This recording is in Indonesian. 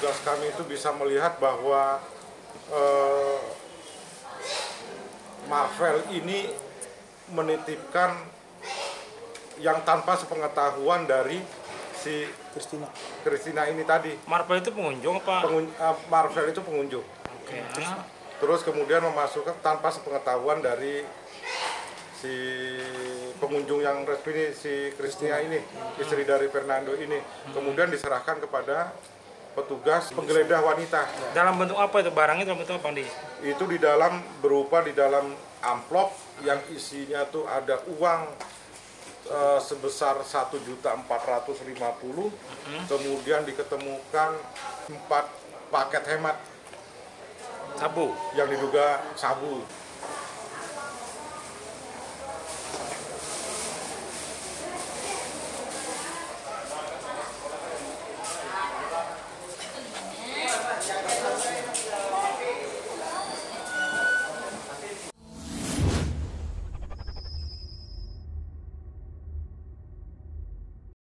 tugas kami itu bisa melihat bahwa eh, Marvel ini menitipkan yang tanpa sepengetahuan dari si Kristina. Kristina ini tadi. Marvel itu pengunjung apa? Pengun, uh, eh, Marvel itu pengunjung. Oke. Okay. Terus kemudian memasukkan tanpa sepengetahuan dari si pengunjung yang resmi ini, si Christina ini, istri dari Fernando ini. Kemudian diserahkan kepada petugas penggeledah wanita. Dalam bentuk apa itu barangnya dalam bentuk apa di? Itu di dalam berupa di dalam amplop yang isinya tuh ada uang eh, sebesar 1.450 kemudian diketemukan empat paket hemat Sabu. yang diduga sabu